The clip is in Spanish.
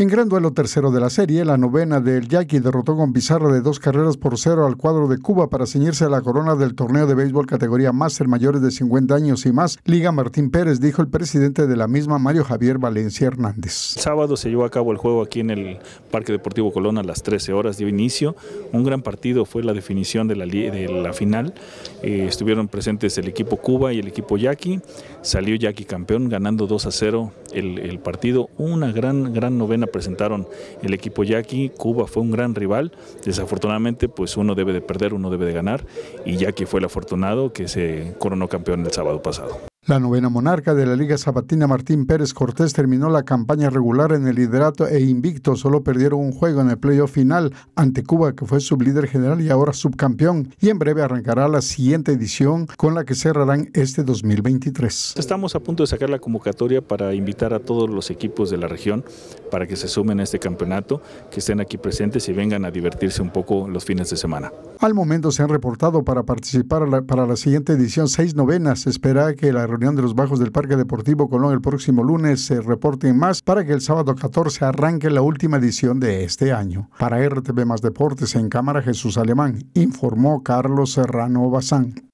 En gran duelo tercero de la serie, la novena del Yaqui derrotó con pizarra de dos carreras por cero al cuadro de Cuba para ceñirse a la corona del torneo de béisbol categoría máster mayores de 50 años y más, Liga Martín Pérez, dijo el presidente de la misma, Mario Javier Valencia Hernández. El sábado se llevó a cabo el juego aquí en el Parque Deportivo Colón a las 13 horas, dio inicio. Un gran partido fue la definición de la, de la final. Eh, estuvieron presentes el equipo Cuba y el equipo Yaqui. Salió Yaqui campeón, ganando 2 a 0 el, el partido. Una gran, gran novena presentaron el equipo Yaqui. Cuba fue un gran rival. Desafortunadamente, pues uno debe de perder, uno debe de ganar. Y Yaqui fue el afortunado que se coronó campeón el sábado pasado. La novena monarca de la Liga Zapatina Martín Pérez Cortés terminó la campaña regular en el liderato e invicto. Solo perdieron un juego en el playoff final ante Cuba, que fue sublíder general y ahora subcampeón. Y en breve arrancará la siguiente edición con la que cerrarán este 2023. Estamos a punto de sacar la convocatoria para invitar a todos los equipos de la región para que se sumen a este campeonato, que estén aquí presentes y vengan a divertirse un poco los fines de semana. Al momento se han reportado para participar para la siguiente edición seis novenas. Espera que la reunión de los bajos del Parque Deportivo Colón el próximo lunes se reporten más para que el sábado 14 arranque la última edición de este año. Para RTV Más Deportes en Cámara Jesús Alemán, informó Carlos Serrano Bazán.